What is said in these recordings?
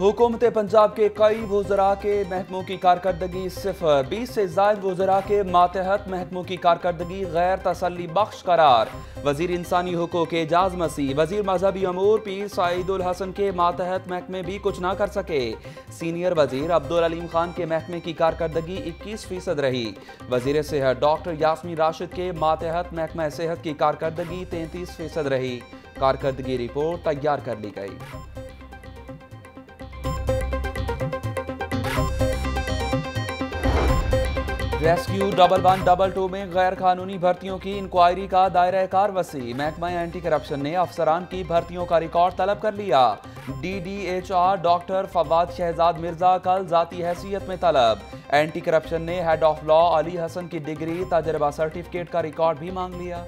حکومت پنجاب کے کئی وزراء کے محکموں کی کارکردگی صفر، بیس سے زائد وزراء کے ماتحت محکموں کی کارکردگی غیر تسلی بخش قرار۔ وزیر انسانی حقوق اجاز مسیح، وزیر مذہبی امور پیر سعید الحسن کے ماتحت محکمے بھی کچھ نہ کر سکے۔ سینئر وزیر عبدالعلیم خان کے محکمے کی کارکردگی اکیس فیصد رہی۔ وزیر صحت ڈاکٹر یاسمی راشد کے ماتحت محکمہ صحت کی کارکردگی تینتیس فیصد رہی۔ کارکردگی رپورٹ تیار کر لی گئی۔ Rescue double one double two میں غیر قانونی بھرتیوں کی انکوائری کا دائرہ کار وسیع۔ محکمہ اینٹی کرپشن نے افسران کی بھرتیوں کا ریکارڈ طلب کر لیا۔ D D H R doctor Fawad Shahzad Mirza کل ذاتی حیثیت میں طلب۔ اینٹی کرپشن نے head of law Ali Hassan کی ڈگری تجربہ سرٹیفکیٹ کا ریکارڈ بھی مانگ لیا۔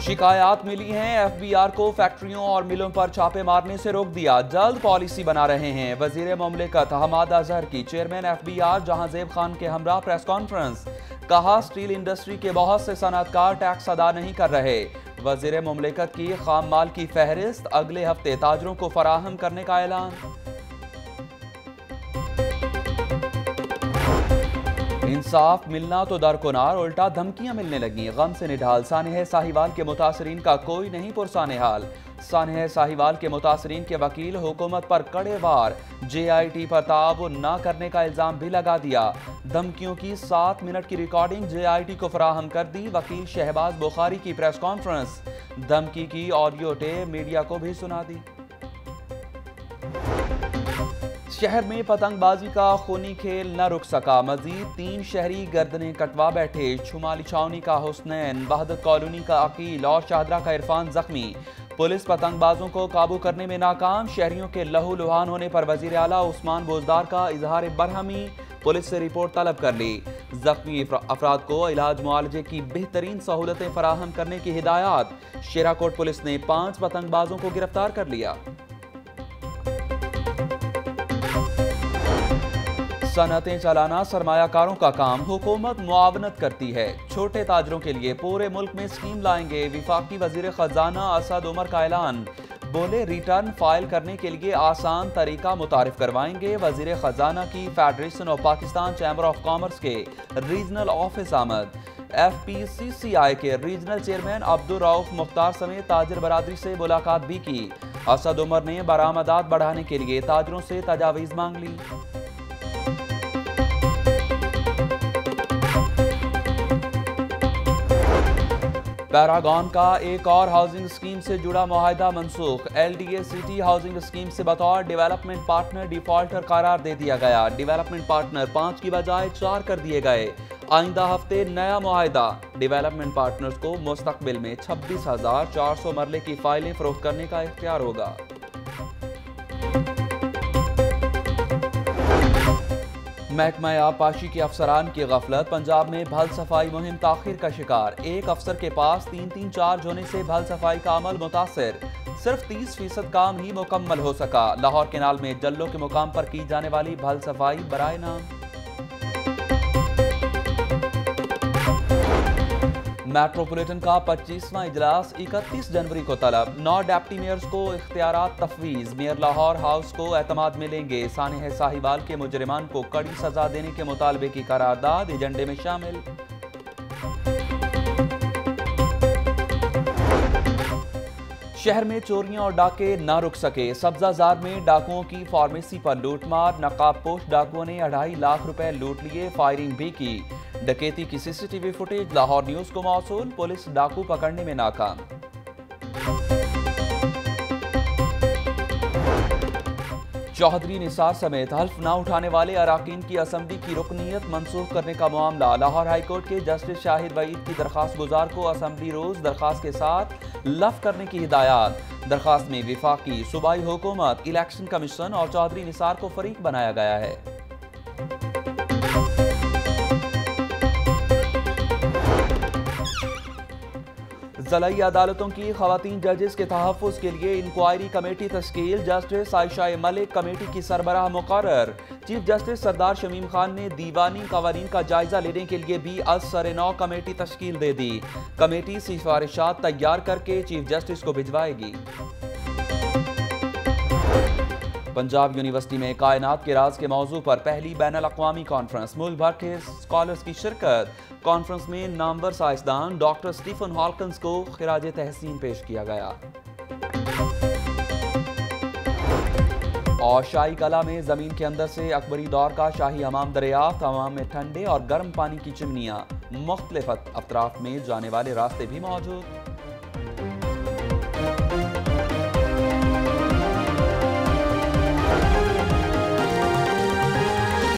شکایات ملی ہیں۔ ایف بی آر کو فیکٹریوں اور ملوں پر چھاپے مارنے سے روک دیا۔ جلد پالیسی بنا رہے ہیں۔ وزیر مملکت حماد اظہر کی چیئرمین ایف بی آر جہاں زیب خان کے ہمراہ پریس کانفرنس کہا، سٹیل انڈسٹری کے بہت سے سنتکار ٹیکس ادا نہیں کر رہے۔ وزیر مملکت کی خام مال کی فہرست اگلے ہفتے تاجروں کو فراہم کرنے کا اعلان۔ انصاف، ملنا تو درکنار الٹا دھمکیاں ملنے لگیں۔ غم سے نڈھال، سانحہ ساہیوال کے متاثرین کا کوئی نہیں پرسان حال۔ سانحہ ساہیوال کے متاثرین کے وکیل حکومت پر کڑے وار۔ جے آئی ٹی پر تعاون نہ کرنے کا الزام بھی لگا دیا۔ دھمکیوں کی سات منٹ کی ریکارڈنگ جے آئی ٹی کو فراہم کر دی۔ وکیل شہباز بخاری کی پریس کانفرنس۔ دھمکی کی آڈیو ٹیپ میڈیا کو بھی سنا دی۔ شہر میں پتنگ بازی کا خونی کھیل نہ رک سکا۔ مزید تین شہری گردنیں کٹوا بیٹھے۔ شمالی چھاؤنی کا حسنین وحدت کالونی کا عقیل اور شہدرہ کا عرفان زخمی۔ پولیس پتنگ بازوں کو قابو کرنے میں ناکام۔ شہریوں کے لہو لوہان ہونے پر وزیر اعلیٰ عثمان بوزدار کا اظہار برہمی۔ پولیس سے رپورٹ طلب کر لی۔ زخمی افراد کو علاج معالجے کی بہترین سہولتیں فراہم کرنے کی ہدایات۔ شیراکوٹ پولیس نے پانچ پتنگ بازوں کو گرفتار کر لیا۔ سنتیں چلانا سرمایہ کاروں کا کام حکومت معاونت کرتی ہے۔ چھوٹے تاجروں کے لیے پورے ملک میں سکیم لائیں گے وفاقی وزیر خزانہ اسد عمر کا اعلان۔ بولے ریٹرن فائل کرنے کے لیے آسان طریقہ متعارف کروائیں گے وزیر خزانہ کی federation of Pakistan chamber of commerce کے ریجنل آفس آمد F P C C I کے ریجنل چیئرمین عبدالرعف مختار سمیت تاجر برادری سے ملاقات بھی کی۔ اسد عمر نے برآمدات بڑھانے کے لیے تاجروں سے تجاویز مانگ لی۔ پیراگون کا ایک اور ہاؤسنگ اسکیم سے جڑا معاہدہ منسوخ۔ L D A city housing scheme سے بطور ڈیولپمنٹ پارٹنر ڈیفالٹر قرار دے دیا گیا۔ ڈیولپمنٹ پارٹنر پانچ کی بجائے چار کر دیے گئے۔ آئندہ ہفتے نیا معاہدہ۔ ڈیولپمنٹ پارٹنرز کو مستقبل میں چھبیس ہزار چار سو مرلے کی فائلیں فروخت کرنے کا اختیار ہوگا۔ محکمہ آباشی کے افسران کی غفلت، پنجاب میں بھل صفائی مہم تاخیر کا شکار۔ ایک افسر کے پاس تین تین چار جونے سے بھل صفائی کا عمل متاثر۔ صرف تیس فیصد کام ہی مکمل ہو سکا۔ لاہور کینال میں جلوں کے مقام پر کی جانے والی بھل صفائی برائے نام۔ میٹروپولیٹن کا پچیسواں اجلاس اکتیس جنوری کو طلب۔ نو ڈیپٹی میئرز کو اختیارات تفویض۔ میئر لاہور ہاؤس کو اعتماد میں لیں گے۔ سانحہ ساہیوال کے مجرمان کو کڑی سزا دینے کے مطالبے کی قرارداد۔ ایجنڈے میں شامل۔ شہر میں چوریاں اور ڈاکے نہ رک سکے۔ سبزہ زار میں ڈاکوؤں کی فارمیسی پر لوٹ مار۔ نقاب پوش ڈاکوؤں نے اڑھائی لاکھ روپے لوٹ لیے، فائرنگ بھی کی۔ ڈکیتی کی C C T V footage Lahore news کو موصول پولیس ڈاکو پکڑنے میں ناکام چوہدری نثار سمیت حلف نہ اٹھانے والے اراکین کی اسمبلی کی رکنیت منسوخ کرنے کا معاملہ لاہور ہائی کورٹ کے جسٹس شاہد وعید کی درخواست گزار کو اسمبلی روز درخواست کے ساتھ لف کرنے کی ہدایات درخواست میں وفاقی صوبائی حکومت الیکشن کمیشن اور چوہدری نثار کو فریق بنایا گیا ہے ضلعی عدالتوں کی خواتین ججز کے تحفظ کے لیے انکوائری کمیٹی تشکیل، جسٹس عائشہ ملک کمیٹی کی سربراہ مقرر۔ چیف جسٹس سردار شمیم خان نے دیوانی قوانین کا جائزہ لینے کے لیے بھی از سر نو کمیٹی تشکیل دے دی۔ کمیٹی سفارشات تیار کر کے چیف جسٹس کو بھجوائے گی۔ پنجاب یونیورسٹی میں کائنات کے راز کے موضوع پر پہلی بین الاقوامی کانفرنس ملک بھر کے سکالرز کی شرکت۔ کانفرنس میں نامور سائنسدان ڈاکٹر سٹیفن ہالکنز کو خراج تحسین پیش کیا گیا۔ اور شاہی کلا میں زمین کے اندر سے اکبری دور کا شاہی امام دریافت امام میں ٹھنڈے اور گرم پانی کی چمنیاں، مختلف اطراف میں جانے والے راستے بھی موجود۔